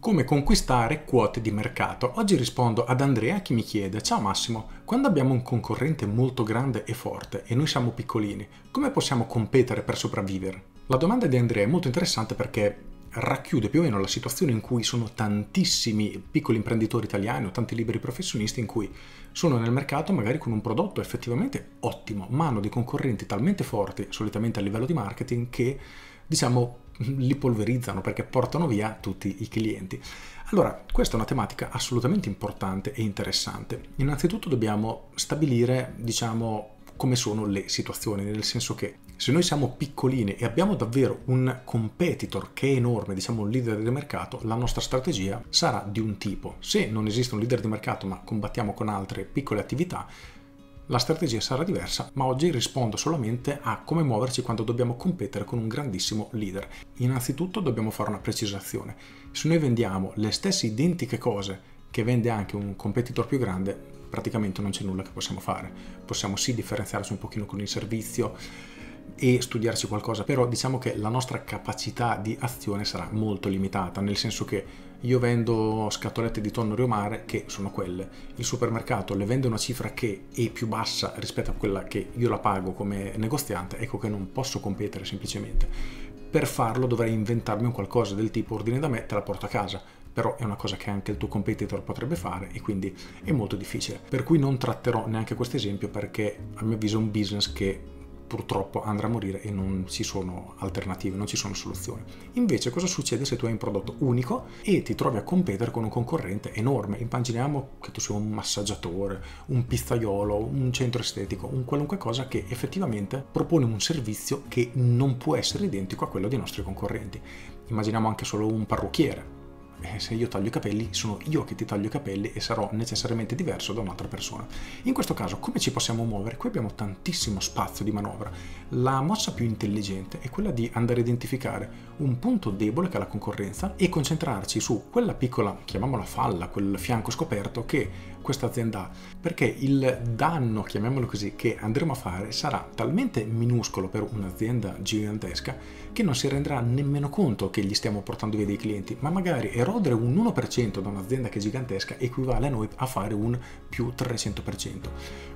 Come conquistare quote di mercato? Oggi rispondo ad Andrea che mi chiede Ciao Massimo, quando abbiamo un concorrente molto grande e forte e noi siamo piccolini, come possiamo competere per sopravvivere? La domanda di Andrea è molto interessante perché racchiude più o meno la situazione in cui sono tantissimi piccoli imprenditori italiani o tanti liberi professionisti in cui sono nel mercato magari con un prodotto effettivamente ottimo, ma hanno dei concorrenti talmente forti, solitamente a livello di marketing, che diciamo li polverizzano perché portano via tutti i clienti. Allora, questa è una tematica assolutamente importante e interessante. Innanzitutto dobbiamo stabilire, diciamo, come sono le situazioni, nel senso che se noi siamo piccolini e abbiamo davvero un competitor che è enorme, diciamo un leader del mercato, la nostra strategia sarà di un tipo. Se non esiste un leader di mercato ma combattiamo con altre piccole attività, la strategia sarà diversa, ma oggi rispondo solamente a come muoverci quando dobbiamo competere con un grandissimo leader. Innanzitutto dobbiamo fare una precisazione. Se noi vendiamo le stesse identiche cose che vende anche un competitor più grande, praticamente non c'è nulla che possiamo fare. Possiamo sì differenziarci un pochino con il servizio, e studiarci qualcosa, però diciamo che la nostra capacità di azione sarà molto limitata, nel senso che io vendo scatolette di tonno riomare che sono quelle, il supermercato le vende una cifra che è più bassa rispetto a quella che io la pago come negoziante, ecco che non posso competere semplicemente. Per farlo dovrei inventarmi un qualcosa del tipo ordine da me, te la porto a casa, però è una cosa che anche il tuo competitor potrebbe fare e quindi è molto difficile. Per cui non tratterò neanche questo esempio perché a mio avviso è un business che purtroppo andrà a morire e non ci sono alternative, non ci sono soluzioni. Invece cosa succede se tu hai un prodotto unico e ti trovi a competere con un concorrente enorme? Immaginiamo che tu sia un massaggiatore, un pizzaiolo, un centro estetico, un qualunque cosa che effettivamente propone un servizio che non può essere identico a quello dei nostri concorrenti. Immaginiamo anche solo un parrucchiere se io taglio i capelli sono io che ti taglio i capelli e sarò necessariamente diverso da un'altra persona. In questo caso come ci possiamo muovere? Qui abbiamo tantissimo spazio di manovra. La mossa più intelligente è quella di andare a identificare un punto debole che è la concorrenza e concentrarci su quella piccola, chiamiamola falla, quel fianco scoperto che questa azienda ha, perché il danno, chiamiamolo così, che andremo a fare sarà talmente minuscolo per un'azienda gigantesca che non si renderà nemmeno conto che gli stiamo portando via dei clienti, ma magari erodere un 1% da un'azienda che è gigantesca equivale a noi a fare un più 300%.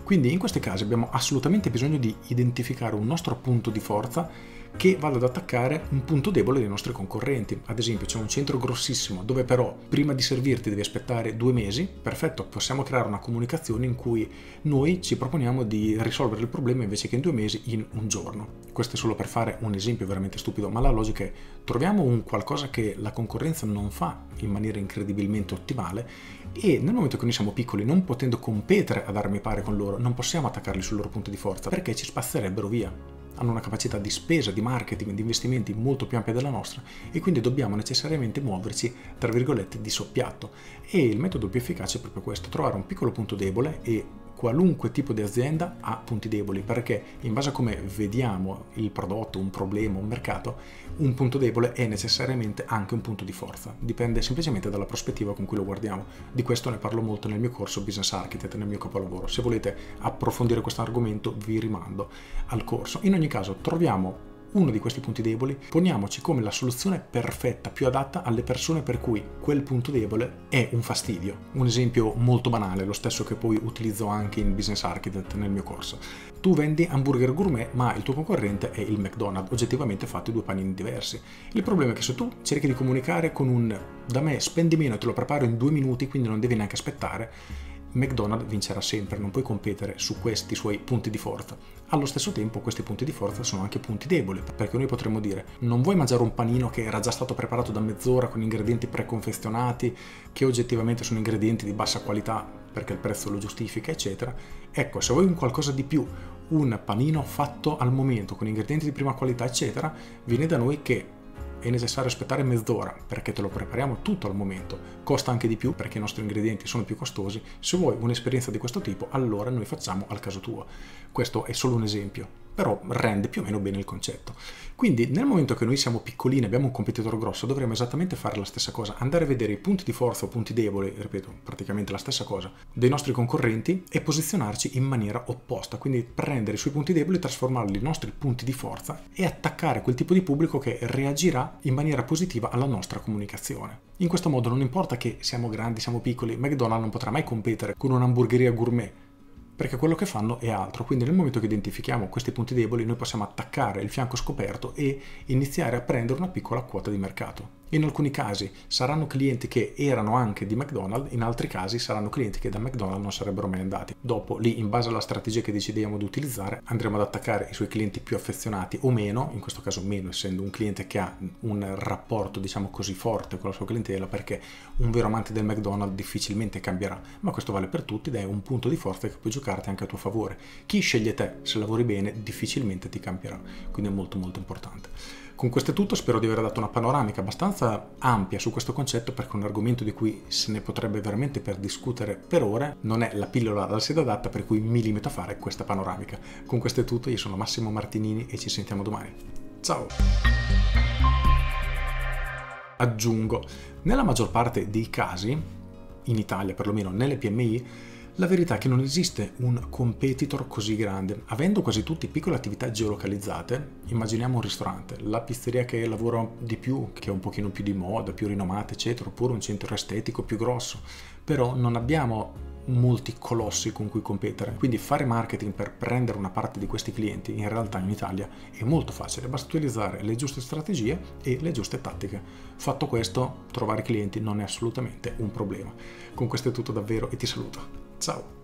Quindi in questi casi abbiamo assolutamente bisogno di identificare un nostro punto di forza che vada ad attaccare un punto debole dei nostri concorrenti. Ad esempio c'è un centro grossissimo dove però prima di servirti devi aspettare due mesi, perfetto, possiamo creare una comunicazione in cui noi ci proponiamo di risolvere il problema invece che in due mesi in un giorno. Questo è solo per fare un esempio veramente stupido, ma la logica è troviamo un qualcosa che la concorrenza non fa in maniera incredibilmente ottimale e nel momento che noi siamo piccoli, non potendo competere ad armi pari con loro, non possiamo attaccarli sul loro punto di forza perché ci spazzerebbero via hanno una capacità di spesa, di marketing, di investimenti molto più ampia della nostra e quindi dobbiamo necessariamente muoverci, tra virgolette, di soppiatto. E il metodo più efficace è proprio questo, trovare un piccolo punto debole e qualunque tipo di azienda ha punti deboli perché in base a come vediamo il prodotto, un problema, un mercato, un punto debole è necessariamente anche un punto di forza. Dipende semplicemente dalla prospettiva con cui lo guardiamo. Di questo ne parlo molto nel mio corso Business Architect, nel mio capolavoro. Se volete approfondire questo argomento vi rimando al corso. In ogni caso troviamo uno di questi punti deboli, poniamoci come la soluzione perfetta, più adatta alle persone per cui quel punto debole è un fastidio. Un esempio molto banale, lo stesso che poi utilizzo anche in Business Architect nel mio corso. Tu vendi hamburger gourmet, ma il tuo concorrente è il McDonald's, oggettivamente fatti due panini diversi. Il problema è che se tu cerchi di comunicare con un da me spendi meno e te lo preparo in due minuti, quindi non devi neanche aspettare, McDonald's vincerà sempre, non puoi competere su questi suoi punti di forza. Allo stesso tempo questi punti di forza sono anche punti deboli, perché noi potremmo dire non vuoi mangiare un panino che era già stato preparato da mezz'ora con ingredienti preconfezionati, che oggettivamente sono ingredienti di bassa qualità perché il prezzo lo giustifica, eccetera. Ecco, se vuoi un qualcosa di più, un panino fatto al momento con ingredienti di prima qualità, eccetera, viene da noi che è necessario aspettare mezz'ora perché te lo prepariamo tutto al momento. Costa anche di più perché i nostri ingredienti sono più costosi. Se vuoi un'esperienza di questo tipo, allora noi facciamo al caso tuo. Questo è solo un esempio. Però rende più o meno bene il concetto. Quindi nel momento che noi siamo piccolini e abbiamo un competitore grosso, dovremmo esattamente fare la stessa cosa, andare a vedere i punti di forza o punti deboli, ripeto, praticamente la stessa cosa, dei nostri concorrenti e posizionarci in maniera opposta, quindi prendere i suoi punti deboli, trasformarli in nostri punti di forza e attaccare quel tipo di pubblico che reagirà in maniera positiva alla nostra comunicazione. In questo modo non importa che siamo grandi, siamo piccoli, McDonald's non potrà mai competere con un'hamburgeria gourmet perché quello che fanno è altro. Quindi nel momento che identifichiamo questi punti deboli noi possiamo attaccare il fianco scoperto e iniziare a prendere una piccola quota di mercato. In alcuni casi saranno clienti che erano anche di McDonald's, in altri casi saranno clienti che da McDonald's non sarebbero mai andati. Dopo, lì, in base alla strategia che decidiamo di utilizzare, andremo ad attaccare i suoi clienti più affezionati o meno, in questo caso meno, essendo un cliente che ha un rapporto, diciamo così, forte con la sua clientela, perché un vero amante del McDonald's difficilmente cambierà. Ma questo vale per tutti ed è un punto di forza che puoi giocarti anche a tuo favore. Chi sceglie te, se lavori bene, difficilmente ti cambierà. Quindi è molto molto importante. Con questo è tutto, spero di aver dato una panoramica abbastanza ampia su questo concetto perché è un argomento di cui se ne potrebbe veramente per discutere per ore, non è la pillola alla sede adatta per cui mi limito a fare questa panoramica. Con questo è tutto, io sono Massimo Martinini e ci sentiamo domani. Ciao! Aggiungo, nella maggior parte dei casi, in Italia perlomeno nelle PMI, la verità è che non esiste un competitor così grande. Avendo quasi tutti piccole attività geolocalizzate, immaginiamo un ristorante, la pizzeria che lavora di più, che è un pochino più di moda, più rinomata, eccetera, oppure un centro estetico più grosso. Però non abbiamo molti colossi con cui competere. Quindi fare marketing per prendere una parte di questi clienti in realtà in Italia è molto facile, basta utilizzare le giuste strategie e le giuste tattiche. Fatto questo, trovare clienti non è assolutamente un problema. Con questo è tutto davvero e ti saluto. Ciao!